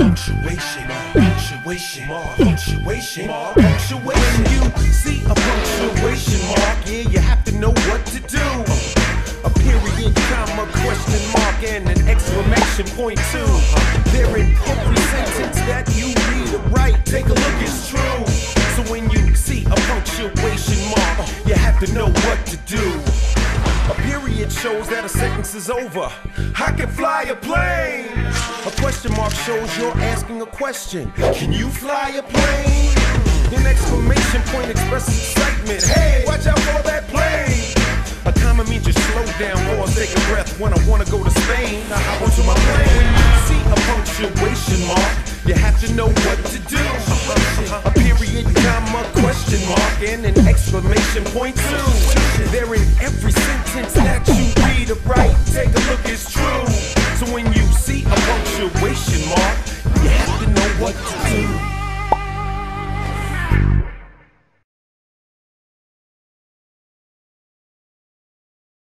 punctuation, punctuation, punctuation, punctuation. When you see a punctuation mark, yeah, you have to know what to do. A period, comma, question mark, and an exclamation point too. They're in every sentence that you read or write. Take a look, it's true. So when you see a punctuation mark, you have to know what to do. A period shows that a sentence is over. I can fly a plane. Question mark shows you're asking a question. Can you fly a plane? An exclamation point expresses excitement. Hey, watch out for that plane. A comma means you slow down or take a breath when I wanna go to Spain. I hop onto my plane. See a punctuation mark, you have to know what to do. A period, comma, question mark, and an exclamation point too. They're in every sentence what to do.